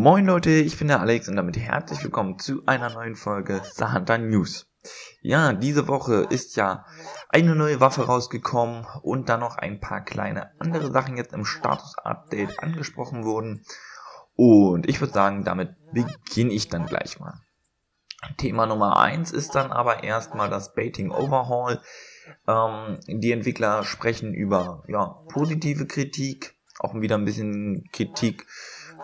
Moin Leute, ich bin der Alex und damit herzlich willkommen zu einer neuen Folge Sahanta News. Ja, diese Woche ist ja eine neue Waffe rausgekommen und dann noch ein paar kleine andere Sachen jetzt im Status-Update angesprochen wurden. Und ich würde sagen, damit beginne ich dann gleich mal. Thema Nummer eins ist dann aber erstmal das Baiting Overhaul. Ähm, die Entwickler sprechen über ja, positive Kritik, auch wieder ein bisschen Kritik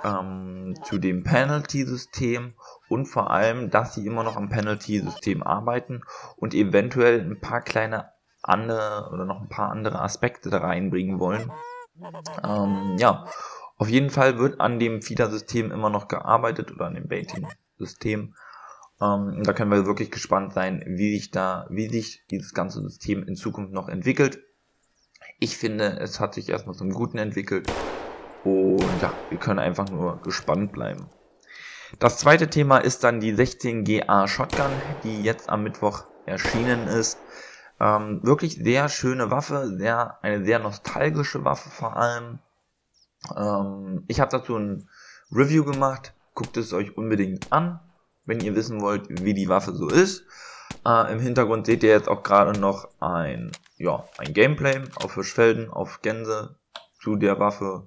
ähm, zu dem Penalty-System und vor allem, dass sie immer noch am Penalty-System arbeiten und eventuell ein paar kleine andere oder noch ein paar andere Aspekte da reinbringen wollen. Ähm, ja, auf jeden Fall wird an dem FIDA-System immer noch gearbeitet oder an dem Baiting-System. Ähm, da können wir wirklich gespannt sein, wie sich da, wie sich dieses ganze System in Zukunft noch entwickelt. Ich finde, es hat sich erstmal zum Guten entwickelt und ja, wir können einfach nur gespannt bleiben. Das zweite Thema ist dann die 16GA Shotgun, die jetzt am Mittwoch erschienen ist. Ähm, wirklich sehr schöne Waffe, sehr, eine sehr nostalgische Waffe vor allem. Ähm, ich habe dazu ein Review gemacht, guckt es euch unbedingt an, wenn ihr wissen wollt, wie die Waffe so ist. Äh, Im Hintergrund seht ihr jetzt auch gerade noch ein, ja, ein Gameplay auf Hirschfelden, auf Gänse zu der Waffe.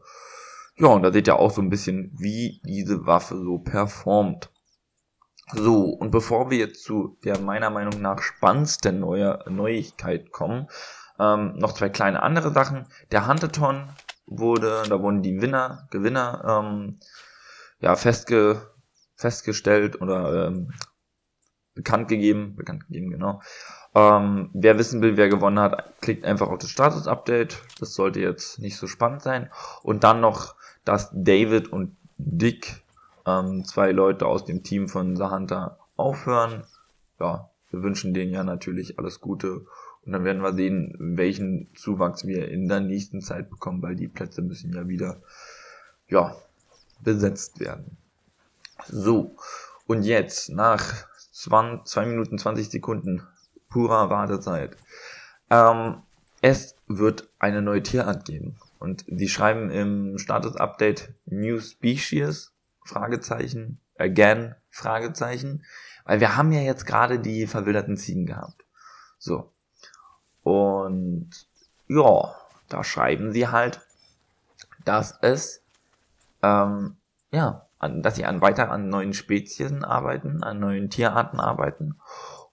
Ja, und da seht ihr auch so ein bisschen, wie diese Waffe so performt. So, und bevor wir jetzt zu der meiner Meinung nach spannendsten Neuer Neuigkeit kommen, ähm, noch zwei kleine andere Sachen. Der Hunterton wurde, da wurden die Winner, Gewinner ähm, ja, festge, festgestellt oder ähm, bekannt gegeben, bekannt gegeben, genau. Ähm, wer wissen will, wer gewonnen hat, klickt einfach auf das Status-Update. Das sollte jetzt nicht so spannend sein. Und dann noch dass David und Dick, ähm, zwei Leute aus dem Team von The Hunter, aufhören. Ja, wir wünschen denen ja natürlich alles Gute. Und dann werden wir sehen, welchen Zuwachs wir in der nächsten Zeit bekommen, weil die Plätze müssen ja wieder, ja, besetzt werden. So. Und jetzt, nach 2 Minuten 20 Sekunden purer Wartezeit, ähm, es wird eine neue Tierart geben. Und die schreiben im Status-Update New Species, Fragezeichen, again, Fragezeichen, weil wir haben ja jetzt gerade die verwilderten Ziegen gehabt. So. Und ja, da schreiben sie halt, dass es, ähm, ja, an, dass sie an weiter an neuen Spezien arbeiten, an neuen Tierarten arbeiten.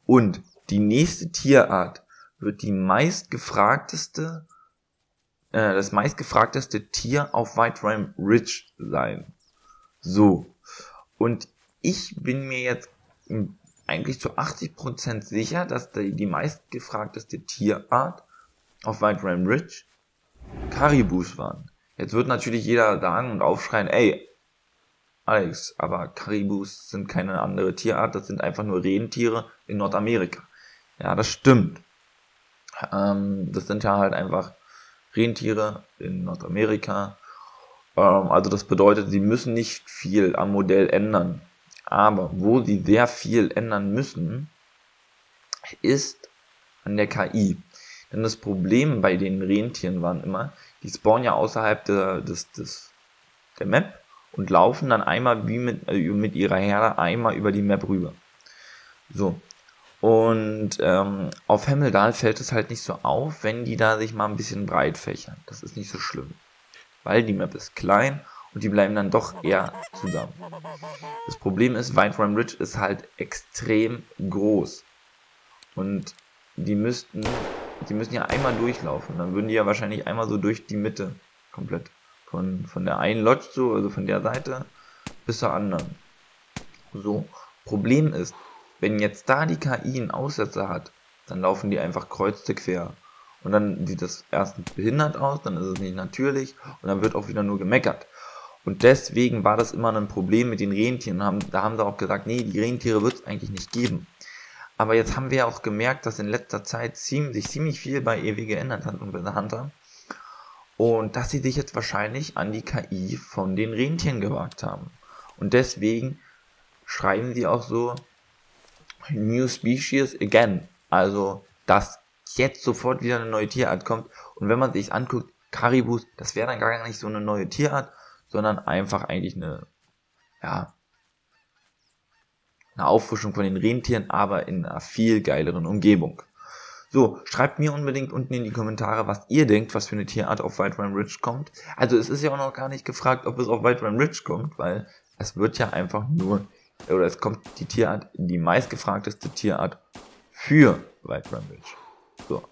Und die nächste Tierart wird die meistgefragteste äh, das meistgefragteste Tier auf White Ram Ridge sein. So. Und ich bin mir jetzt eigentlich zu 80% sicher, dass die, die meistgefragteste Tierart auf White Ram Ridge Karibus waren. Jetzt wird natürlich jeder sagen und aufschreien, ey, Alex, aber Karibus sind keine andere Tierart, das sind einfach nur Rentiere in Nordamerika. Ja, das stimmt. Ähm, das sind ja halt einfach Rentiere in Nordamerika. Ähm, also das bedeutet, sie müssen nicht viel am Modell ändern. Aber wo sie sehr viel ändern müssen, ist an der KI. Denn das Problem bei den Rentieren waren immer, die spawnen ja außerhalb der, des, des, der Map und laufen dann einmal wie mit, äh, mit ihrer Herde einmal über die Map rüber. So, und ähm, auf Hemmeldal fällt es halt nicht so auf, wenn die da sich mal ein bisschen breit fächern. Das ist nicht so schlimm. Weil die Map ist klein und die bleiben dann doch eher zusammen. Das Problem ist, Run Ridge ist halt extrem groß. Und die müssten, die müssen ja einmal durchlaufen. Dann würden die ja wahrscheinlich einmal so durch die Mitte komplett. Von, von der einen Lodge so, also von der Seite bis zur anderen. So. Problem ist, wenn jetzt da die KI einen Aussetzer hat, dann laufen die einfach kreuzte quer. Und dann sieht das erstens behindert aus, dann ist es nicht natürlich und dann wird auch wieder nur gemeckert. Und deswegen war das immer ein Problem mit den Rentieren. Haben, da haben sie auch gesagt, nee, die Rentiere wird es eigentlich nicht geben. Aber jetzt haben wir ja auch gemerkt, dass in letzter Zeit ziemlich, sich ziemlich viel bei EW geändert hat und bei der Hunter. Und dass sie sich jetzt wahrscheinlich an die KI von den Rentieren gewagt haben. Und deswegen schreiben sie auch so, New Species again. Also, dass jetzt sofort wieder eine neue Tierart kommt. Und wenn man sich anguckt, Karibus, das wäre dann gar nicht so eine neue Tierart, sondern einfach eigentlich eine, ja, eine Auffrischung von den Rentieren, aber in einer viel geileren Umgebung. So, schreibt mir unbedingt unten in die Kommentare, was ihr denkt, was für eine Tierart auf White Run Ridge kommt. Also es ist ja auch noch gar nicht gefragt, ob es auf White Run Ridge kommt, weil es wird ja einfach nur, oder es kommt die Tierart, die meistgefragteste Tierart für White Ridge. So.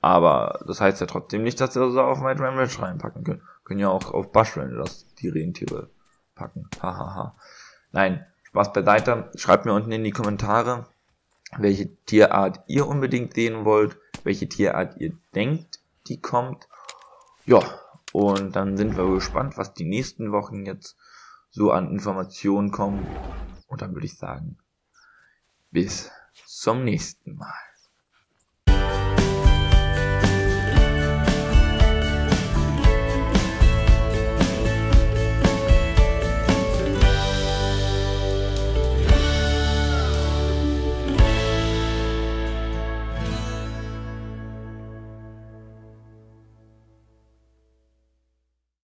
Aber das heißt ja trotzdem nicht, dass ihr das auf White Ridge reinpacken könnt. Können ja auch auf Bush Rangers die Rentiere packen. Hahaha. Nein, Spaß beiseite. Schreibt mir unten in die Kommentare, welche Tierart ihr unbedingt sehen wollt, welche Tierart ihr denkt, die kommt. Ja, und dann sind wir gespannt, was die nächsten Wochen jetzt so an Informationen kommen. Und dann würde ich sagen, bis zum nächsten Mal.